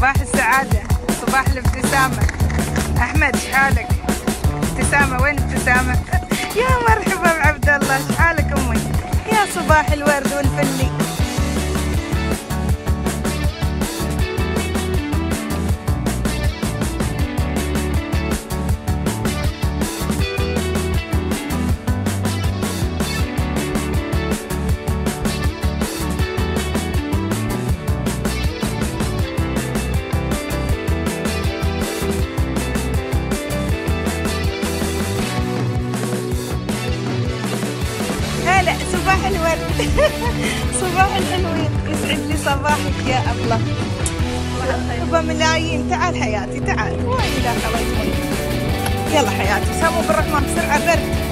صباح السعادة صباح الابتسامة. أحمد شحالك؟ ابتسامة وين ابتسامة؟ يا مرحبا بعبد الله شحالك أمي؟ يا صباح الورد والفلي هلا صباح الورد. صباح الحلوين يسعد لي صباحك يا الله. أبا ملايين تعال حياتي تعال. وين لا خلاص يلا حياتي. ساموا بالرحمن بسرعة برد.